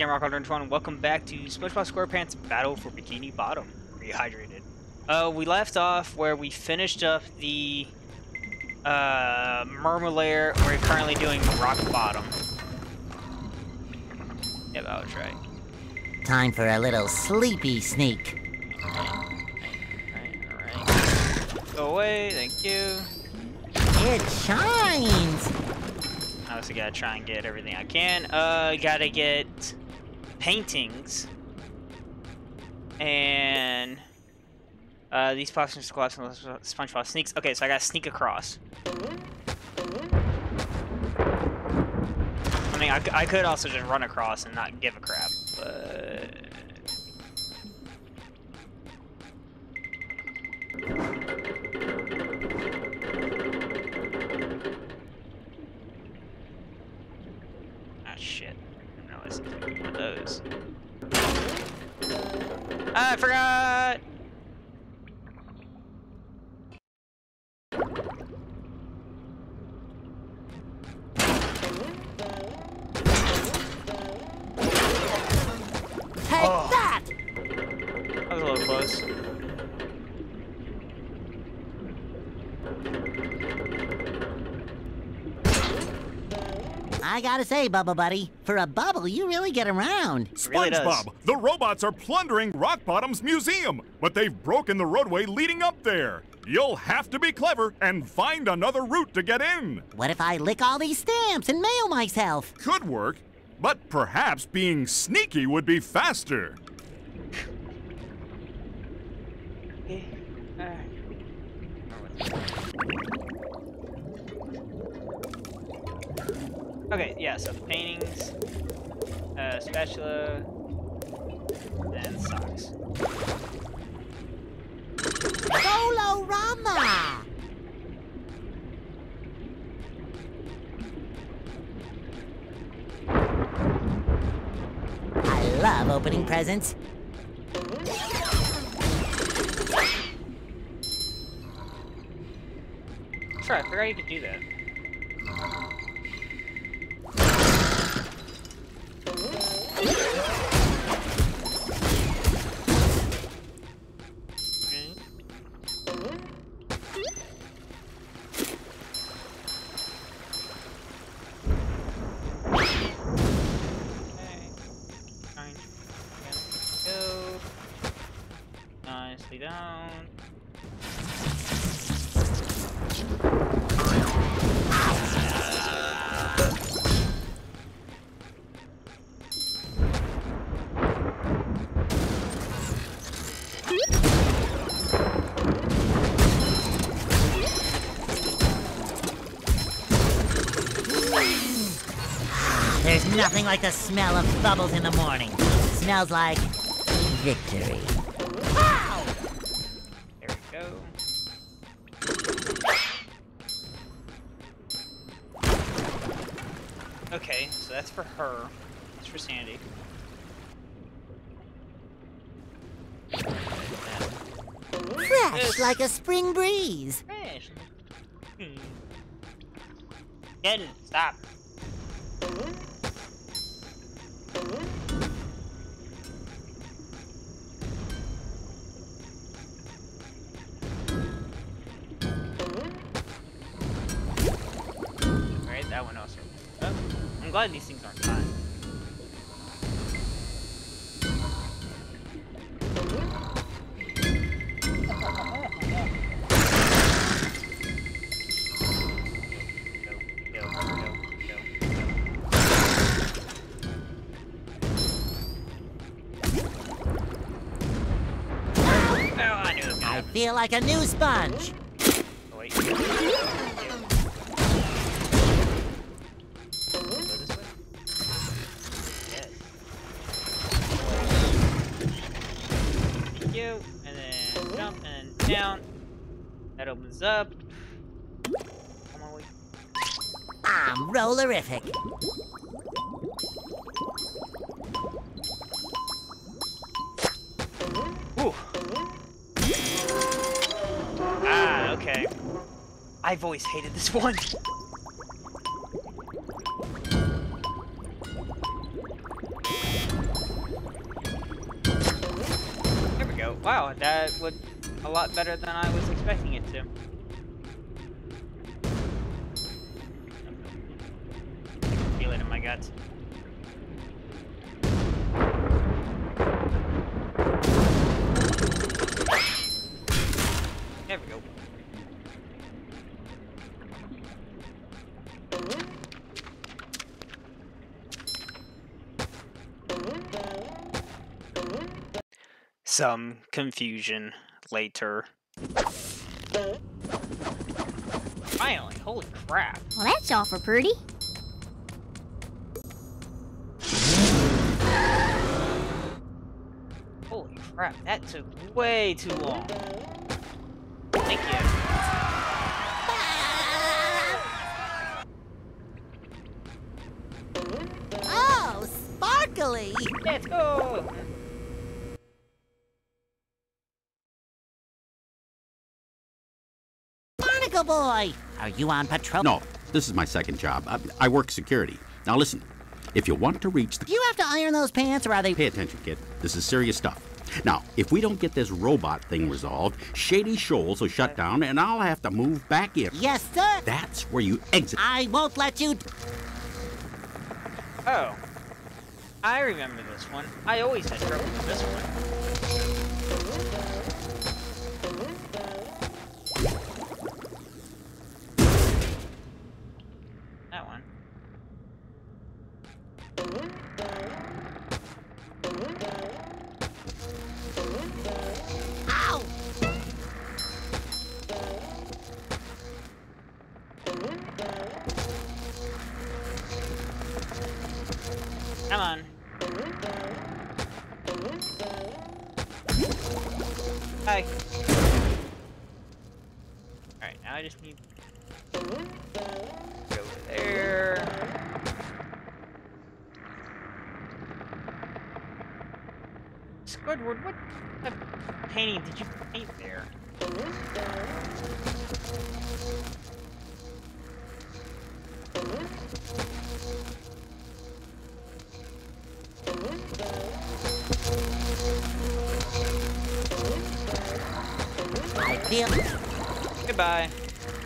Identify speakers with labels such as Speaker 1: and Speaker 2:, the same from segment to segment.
Speaker 1: everyone, this is Game Rock 121, and welcome back to SpongeBob SquarePants Battle for Bikini Bottom, Rehydrated. Uh, we left off where we finished up the, uh, Merma We're currently doing Rock Bottom. Yeah, that was right.
Speaker 2: Time for a little sleepy sneak.
Speaker 1: Alright, alright. Go away, thank you.
Speaker 2: It shines!
Speaker 1: I also gotta try and get everything I can. Uh, gotta get paintings. And uh, these boxes squats and SpongeBob sneaks. Okay, so I gotta sneak across. I mean, I, I could also just run across and not give a crap, but... I forgot!
Speaker 2: Take
Speaker 1: Oh.
Speaker 2: that!
Speaker 1: That was a little close.
Speaker 2: I gotta say, Bubble Buddy, for a bubble, you really get around.
Speaker 1: really.
Speaker 3: SpongeBob, the robots are plundering Rock Bottom's museum, but they've broken the roadway leading up there. You'll have to be clever and find another route to get in.
Speaker 2: What if I lick all these stamps and mail myself?
Speaker 3: Could work, but perhaps being sneaky would be faster.
Speaker 1: Okay. Alright. Okay, yeah, so paintings, uh, spatula, and socks.
Speaker 2: Solo Rama! I love opening presents.
Speaker 1: Sure, I forgot you could do that.
Speaker 2: Nothing like the smell of bubbles in the morning. Smells like victory. Ow!
Speaker 1: There we go. Okay, so that's for her. That's for Sandy.
Speaker 2: Fresh like a spring breeze.
Speaker 1: Fresh. Hmm. Stop. That one also. I'm glad these things aren't I
Speaker 2: feel like a new sponge.
Speaker 1: What's up?
Speaker 2: I'm rollerific.
Speaker 1: Ah, okay. I've always hated this one. There we go. Wow, that would a lot better than I was expecting it to. Guts. There we go. Some confusion later. Finally, holy crap.
Speaker 4: Well, that's awful pretty.
Speaker 1: Holy crap, that took way too long. Thank you.
Speaker 2: Oh, sparkly!
Speaker 1: Let's go!
Speaker 2: Barnacle boy! Are you on patrol?
Speaker 5: No, this is my second job. I, I work security. Now listen, if you want to reach the.
Speaker 2: Do you have to iron those pants or are they.
Speaker 5: Pay attention, kid. This is serious stuff. Now, if we don't get this robot thing resolved, Shady Shoals will shut down and I'll have to move back in.
Speaker 2: Yes, sir!
Speaker 5: That's where you exit.
Speaker 2: I won't let you.
Speaker 1: Oh. I remember this one. I always had trouble with this one. Come on. Hi. Alright, now I just need go there. Squidward, what painting did you paint there? Goodbye.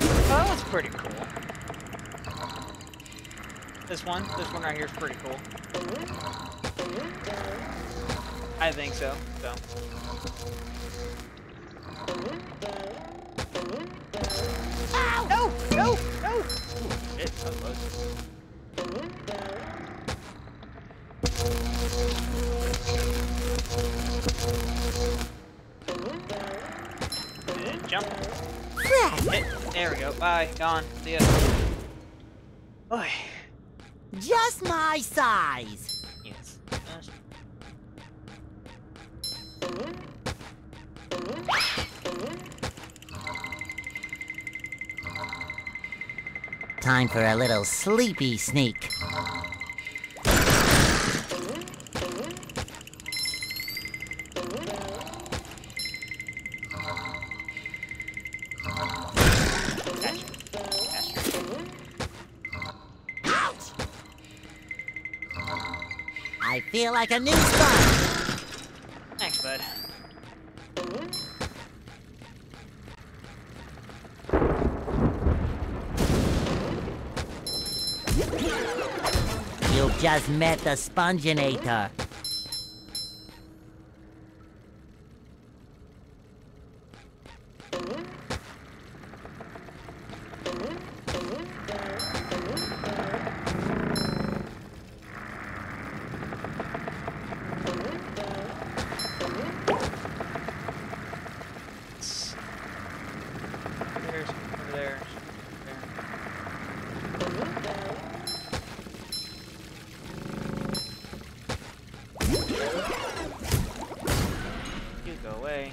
Speaker 1: Oh, that was pretty cool. This one, this one right here is pretty cool. I think so. So.
Speaker 2: Ow!
Speaker 1: No! No! No! Ooh, shit, Jump. There we go. Bye. Gone. See ya. Oy.
Speaker 2: Just my size!
Speaker 1: Yes. Just-
Speaker 2: Time for a little sleepy sneak. Feel like a new sponge.
Speaker 1: Thanks, bud.
Speaker 2: You've just met the Sponginator.
Speaker 1: Away.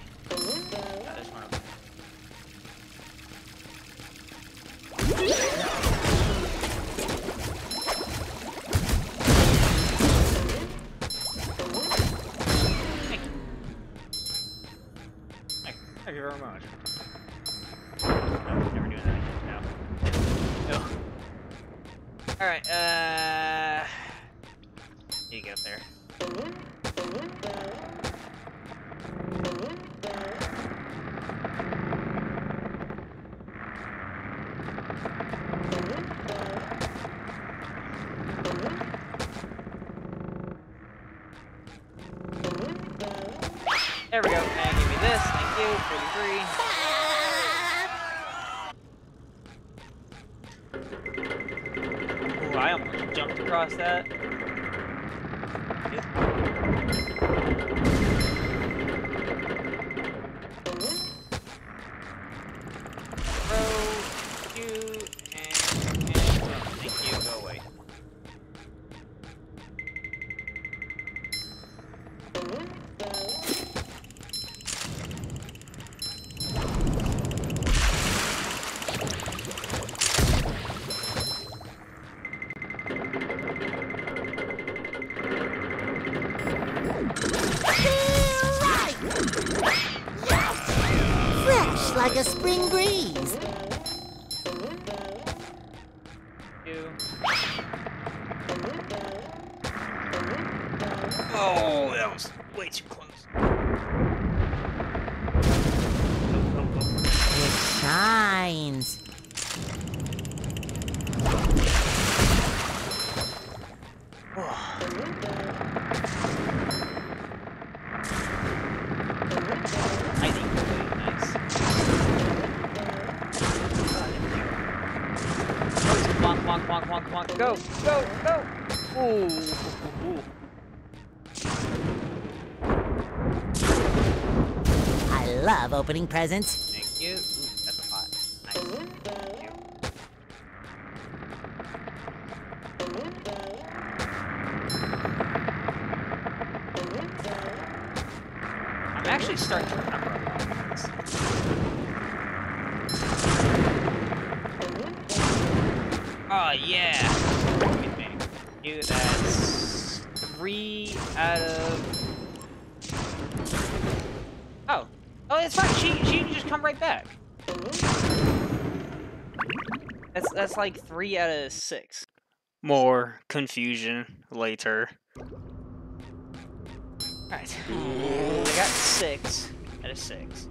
Speaker 1: You. 43.
Speaker 2: Spring breeze.
Speaker 1: Oh, that was way too close.
Speaker 2: It shines.
Speaker 1: Bonk, bonk, bonk, bonk, bonk. Go, go, go! Ooh. ooh, ooh.
Speaker 2: I love opening presents.
Speaker 1: Oh yeah. You that's three out of Oh. Oh, it's fine. She she can just come right back. That's that's like three out of six. More confusion later. Alright. I got six out of six.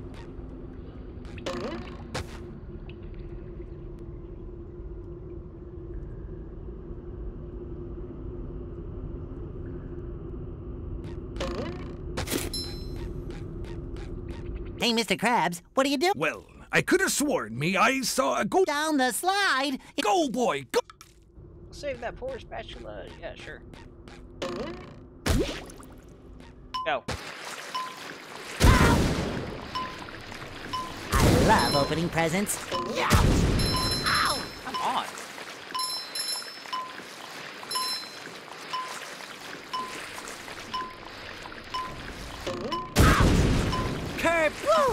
Speaker 2: Hey, Mr. Krabs, what are you doing?
Speaker 4: Well, I could have sworn me I saw a go
Speaker 2: Down the slide.
Speaker 4: go boy go.
Speaker 1: Save that poor spatula. Yeah, sure. Go.
Speaker 2: I love opening presents.
Speaker 1: Come on.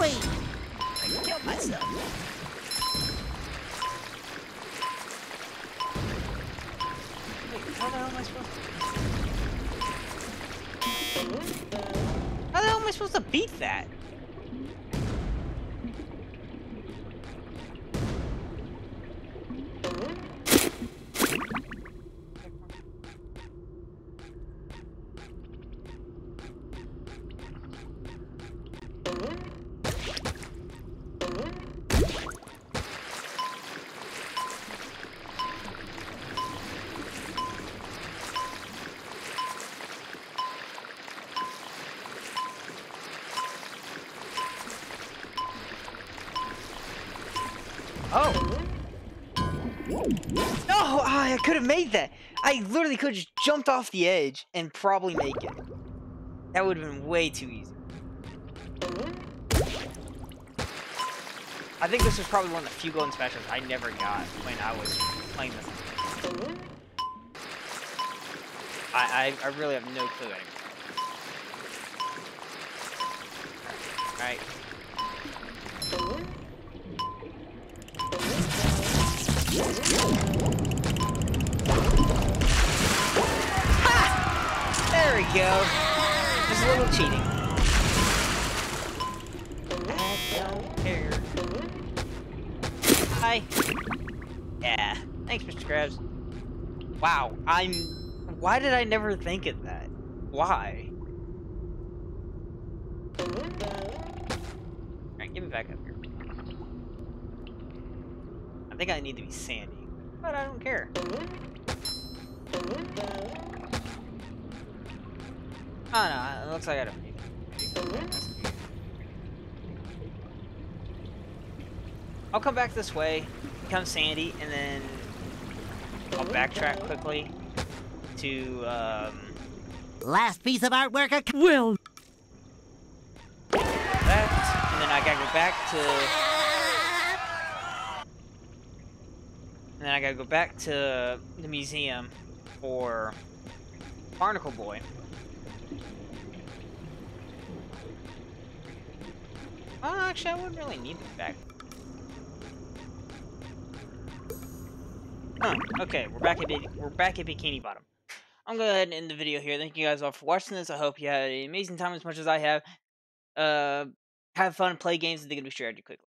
Speaker 2: Kerplooey!
Speaker 1: Have made that. I literally could have just jumped off the edge and probably make it. That would have been way too easy. I think this was probably one of the few golden specials I never got when I was playing this. I, I, I really have no clue anymore. Alright. We go. Just a little cheating. I don't care. Hi. Yeah. Thanks, Mr. Krabs. Wow, I'm... Why did I never think of that? Why? Alright, get me back up here. I think I need to be Sandy, but I don't care. Oh no, ah, it looks like I do. I'll come back this way, become Sandy, and then I'll backtrack quickly to, um...
Speaker 2: Last piece of artwork I
Speaker 6: will!
Speaker 1: That, and then I gotta go back to... And then I gotta go back to the museum for Barnacle Boy. Oh, actually, I wouldn't really need the back. Huh, okay, we're back at we're back at Bikini Bottom. I'm going to go ahead and end the video here. Thank you guys all for watching this. I hope you had an amazing time as much as I have. Uh, have fun, play games, and they can be shared quickly.